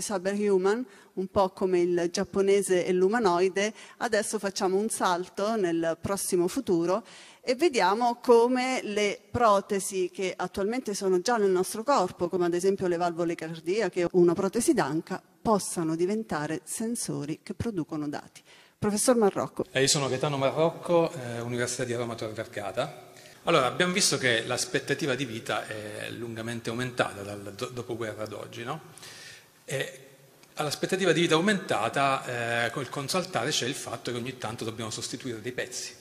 Cyberhuman, un po' come il giapponese e l'umanoide, adesso facciamo un salto nel prossimo futuro e vediamo come le protesi che attualmente sono già nel nostro corpo, come ad esempio le valvole cardiache o una protesi d'anca, possano diventare sensori che producono dati. Professor Marrocco. Eh, io sono Gaetano Marrocco, eh, Università di Roma Tor Vergata. Allora, abbiamo visto che l'aspettativa di vita è lungamente aumentata dal dopoguerra ad oggi, no? E all'aspettativa di vita aumentata, eh, col consaltare c'è il fatto che ogni tanto dobbiamo sostituire dei pezzi.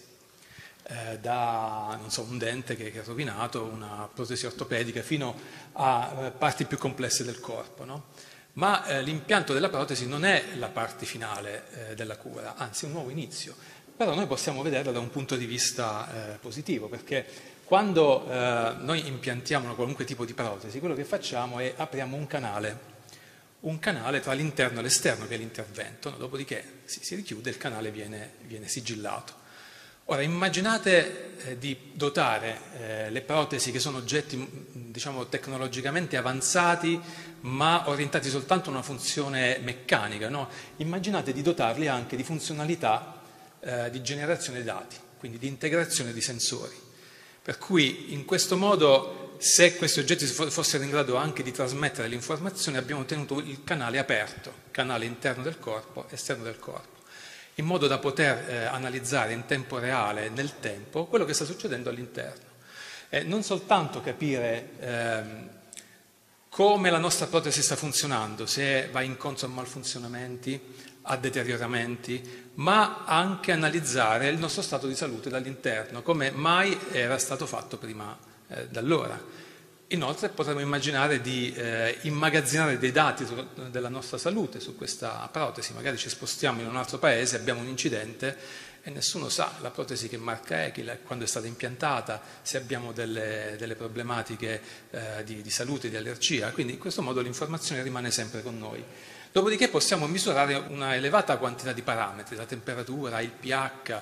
Eh, da so, un dente che, che, è rovinato, una protesi ortopedica, fino a eh, parti più complesse del corpo. No? Ma eh, l'impianto della protesi non è la parte finale eh, della cura, anzi è un nuovo inizio. Però noi possiamo vederla da un punto di vista eh, positivo, perché quando noi impiantiamo qualunque tipo di protesi, quello che facciamo è apriamo un canale un canale tra l'interno e l'esterno che è l'intervento, no? dopodiché si, si, richiude e il canale viene, viene sigillato. Ora immaginate eh, di dotare eh, le protesi che sono oggetti diciamo, tecnologicamente avanzati ma orientati soltanto a una funzione meccanica, no? immaginate di dotarli anche di funzionalità eh, di generazione dati, quindi di integrazione di sensori. Per cui in questo modo se questi oggetti fossero in grado anche di trasmettere l'informazione, abbiamo tenuto il canale aperto, canale interno del corpo, esterno del corpo, in modo da poter eh, analizzare in tempo reale, nel tempo, quello che sta succedendo all'interno. E non soltanto capire ehm, come la nostra protesi sta funzionando, se va incontro a malfunzionamenti, a deterioramenti, ma anche analizzare il nostro stato di salute dall'interno, come mai era stato fatto prima eh, da allora. Inoltre potremmo immaginare di eh, immagazzinare dei dati della nostra salute su questa protesi, magari ci spostiamo in un altro paese, abbiamo un incidente e nessuno sa la protesi che marca è, quando è stata impiantata, se abbiamo delle, delle problematiche eh, di, di salute, di allergia, quindi in questo modo l'informazione rimane sempre con noi. Dopodiché possiamo misurare una elevata quantità di parametri, la temperatura, il pH,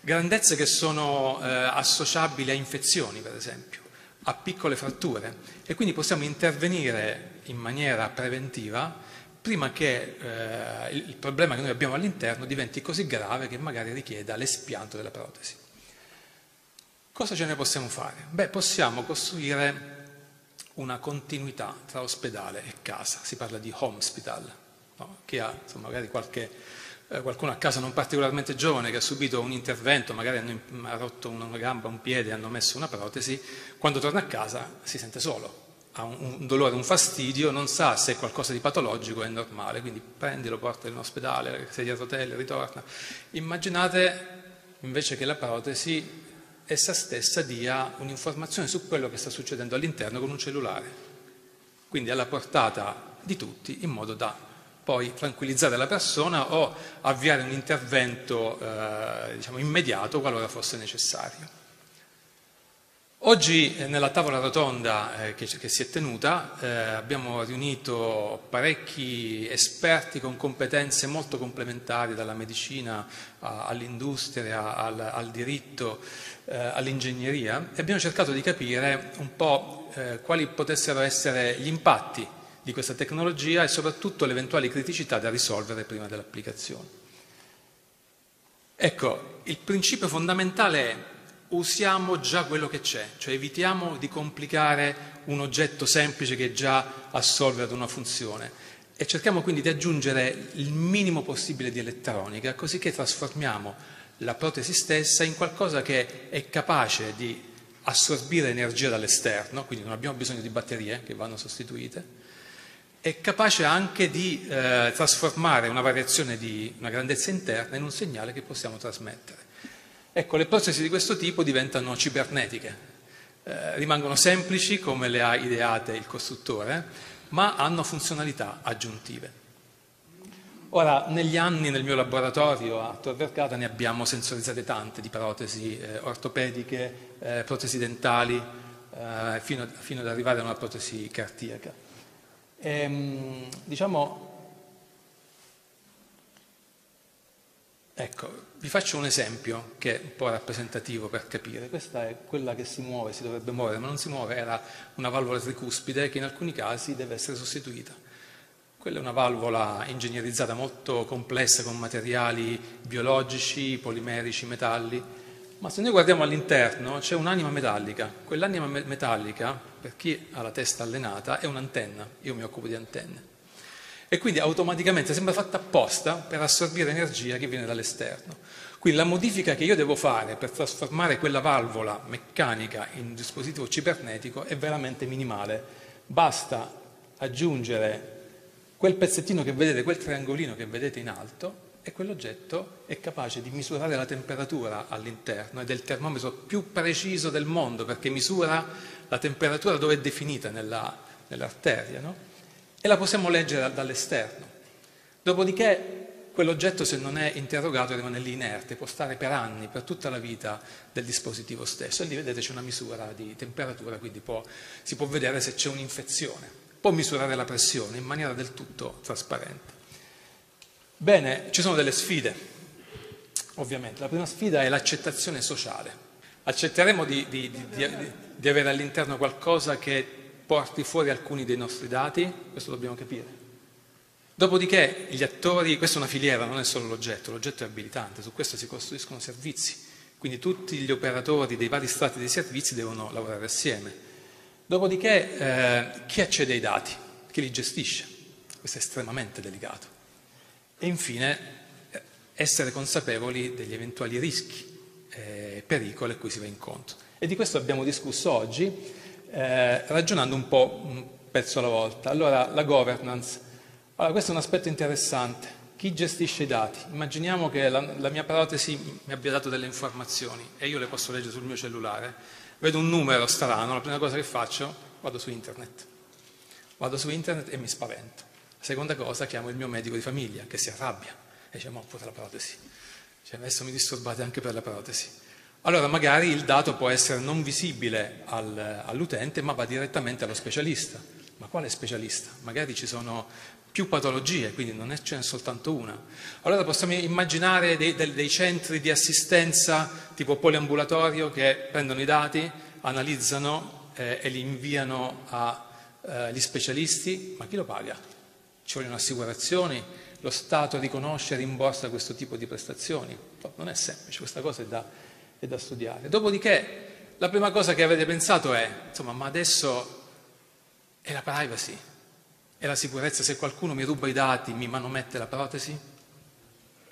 grandezze che sono eh, associabili a infezioni, per esempio a piccole fratture e quindi possiamo intervenire in maniera preventiva prima che eh, il problema che noi abbiamo all'interno diventi così grave che magari richieda l'espianto della protesi. Cosa ce ne possiamo fare? Beh, possiamo costruire una continuità tra ospedale e casa, si parla di home hospital, no? chi ha insomma, magari qualche qualcuno a casa non particolarmente giovane che ha subito un intervento, magari hanno, ha rotto una gamba, un piede, hanno messo una protesi, quando torna a casa si sente solo, ha un, un dolore, un fastidio, non sa se è qualcosa di patologico, è normale, quindi prendilo, portalo in ospedale, sedia a rotelle, ritorna. Immaginate invece che la protesi essa stessa dia un'informazione su quello che sta succedendo all'interno con un cellulare, quindi alla portata di tutti in modo da poi tranquillizzare la persona o avviare un intervento eh, diciamo, immediato qualora fosse necessario. Oggi eh, nella tavola rotonda eh, che, che, si è tenuta eh, abbiamo riunito parecchi esperti con competenze molto complementari dalla medicina all'industria, al, al, diritto, eh, all'ingegneria e abbiamo cercato di capire un po' quali potessero essere gli impatti di questa tecnologia e soprattutto le eventuali criticità da risolvere prima dell'applicazione. Ecco, il principio fondamentale è usiamo già quello che c'è, cioè evitiamo di complicare un oggetto semplice che già assolve ad una funzione e cerchiamo quindi di aggiungere il minimo possibile di elettronica così che trasformiamo la protesi stessa in qualcosa che è capace di assorbire energia dall'esterno, quindi non abbiamo bisogno di batterie che vanno sostituite, è capace anche di eh, trasformare una variazione di una grandezza interna in un segnale che possiamo trasmettere. Ecco, le protesi di questo tipo diventano cibernetiche, eh, rimangono semplici come le ha ideate il costruttore, ma hanno funzionalità aggiuntive. Ora, negli anni nel mio laboratorio a Tor Vergata ne abbiamo sensorizzate tante di protesi eh, ortopediche, eh, protesi dentali, eh, fino, fino ad arrivare a una protesi cardiaca. Ehm, diciamo, ecco, vi faccio un esempio che è un po' rappresentativo per capire. Questa è quella che si muove, si dovrebbe muovere, ma non si muove, era una valvola tricuspide che in alcuni casi deve essere sostituita. Quella è una valvola ingegnerizzata molto complessa con materiali biologici, polimerici, metalli, ma se noi guardiamo all'interno c'è un'anima metallica. Quell'anima me- metallica, per chi ha la testa allenata, è un'antenna. Io mi occupo di antenne. E quindi automaticamente sembra fatta apposta per assorbire energia che viene dall'esterno. Quindi la modifica che io devo fare per trasformare quella valvola meccanica in un dispositivo cibernetico è veramente minimale. Basta aggiungere quel pezzettino che vedete, quel triangolino che vedete in alto e quell'oggetto è capace di misurare la temperatura all'interno ed è il termometro più preciso del mondo perché misura la temperatura dove è definita nella, nell'arteria no? e la possiamo leggere dall'esterno. Dopodiché quell'oggetto se non è interrogato rimane lì inerte, può stare per anni, per tutta la vita del dispositivo stesso. E lì vedete c'è una misura di temperatura, quindi può, si può vedere se c'è un'infezione, può misurare la pressione in maniera del tutto trasparente. Bene, ci sono delle sfide, ovviamente. La prima sfida è l'accettazione sociale. Accetteremo di, di, di, di avere all'interno qualcosa che porti fuori alcuni dei nostri dati? Questo dobbiamo capire. Dopodiché gli attori, questa è una filiera, non è solo l'oggetto, l'oggetto è abilitante, su questo si costruiscono servizi, quindi tutti gli operatori dei vari strati dei servizi devono lavorare assieme. Dopodiché eh, chi accede ai dati, chi li gestisce, questo è estremamente delicato. E infine eh, essere consapevoli degli eventuali rischi e eh, pericoli a cui si va incontro. E di questo abbiamo discusso oggi, eh, ragionando un po' un pezzo alla volta. Allora, la governance allora, questo è un aspetto interessante. Chi gestisce i dati? Immaginiamo che la, la, mia protesi mi abbia dato delle informazioni e io le posso leggere sul mio cellulare. Vedo un numero strano, la prima cosa che faccio, vado su internet. Vado su internet e mi spavento. Seconda cosa, chiamo il mio medico di famiglia che si arrabbia e dice, ma pure la protesi. Cioè, adesso mi disturbate anche per la protesi. Allora magari il dato può essere non visibile al, all'utente, ma va direttamente allo specialista. Ma quale specialista? Magari ci sono più patologie, quindi non ce n'è soltanto una. Allora possiamo immaginare dei, dei, dei centri di assistenza tipo poliambulatorio che prendono i dati, analizzano eh, e li inviano agli eh, specialisti, ma chi lo paga? Ci vogliono assicurazioni, lo Stato riconosce e rimborsa questo tipo di prestazioni. Non è semplice, questa cosa è da, è da studiare. Dopodiché la prima cosa che avete pensato è, insomma, ma adesso è la privacy, e la sicurezza, se qualcuno mi ruba i dati, mi manomette la protesi?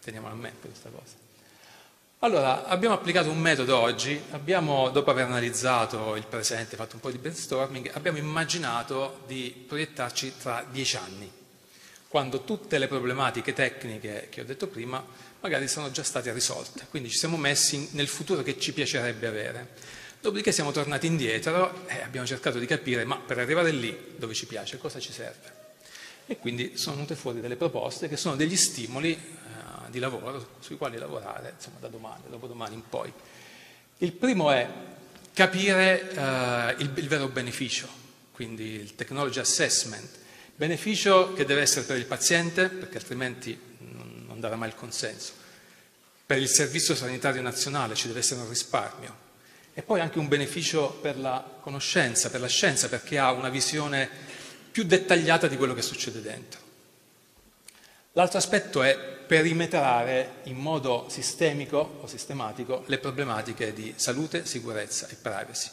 Teniamo a mente questa cosa. Allora, abbiamo applicato un metodo oggi, abbiamo, dopo aver analizzato il presente, fatto un po' di brainstorming, abbiamo immaginato di proiettarci tra dieci anni, quando tutte le problematiche tecniche che ho detto prima magari sono già state risolte. Quindi ci siamo messi nel futuro che ci piacerebbe avere. Dopodiché siamo tornati indietro e abbiamo cercato di capire, ma per arrivare lì, dove ci piace, cosa ci serve? E quindi sono venute fuori delle proposte che sono degli stimoli eh, di lavoro sui quali lavorare insomma, da domani, dopodomani in poi. Il primo è capire eh, il, il vero beneficio, quindi il technology assessment, beneficio che deve essere per il paziente, perché altrimenti non darà mai il consenso. Per il Servizio Sanitario Nazionale ci deve essere un risparmio, e poi anche un beneficio per la conoscenza, per la scienza, perché ha una visione più dettagliata di quello che succede dentro. L'altro aspetto è perimetrare in modo sistemico o sistematico le problematiche di salute, sicurezza e privacy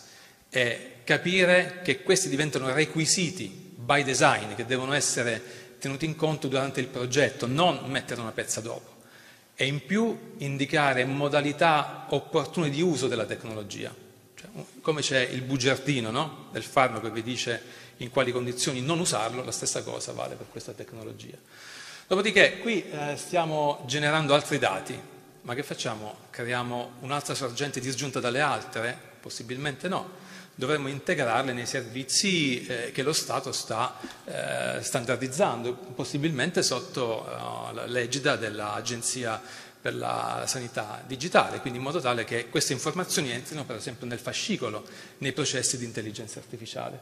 e capire che questi diventano requisiti by design che devono essere tenuti in conto durante il progetto, non mettere una pezza dopo e in più indicare modalità opportune di uso della tecnologia. Cioè, come c'è il bugiardino no? del farmaco che vi dice in quali condizioni non usarlo, la stessa cosa vale per questa tecnologia. Dopodiché qui eh, stiamo generando altri dati, ma che facciamo? Creiamo un'altra sorgente disgiunta dalle altre? Possibilmente no dovremmo integrarle nei servizi eh, che lo Stato sta eh, standardizzando, possibilmente sotto uh, l'egida dell'Agenzia per la sanità digitale, quindi in modo tale che queste informazioni entrino per esempio nel fascicolo, nei processi di intelligenza artificiale.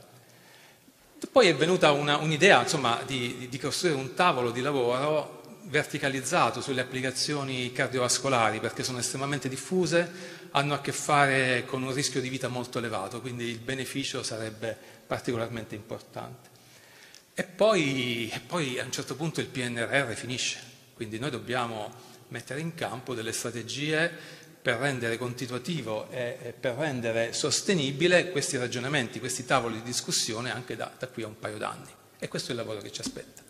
Poi è venuta un'idea insomma, di, di costruire un tavolo di lavoro verticalizzato sulle applicazioni cardiovascolari perché sono estremamente diffuse, hanno a che fare con un rischio di vita molto elevato, quindi il beneficio sarebbe particolarmente importante. E poi, e poi a un certo punto il PNRR finisce, quindi noi dobbiamo mettere in campo delle strategie per rendere continuativo e per rendere sostenibile questi ragionamenti, questi tavoli di discussione anche da, da qui a un paio d'anni. E questo è il lavoro che ci aspetta.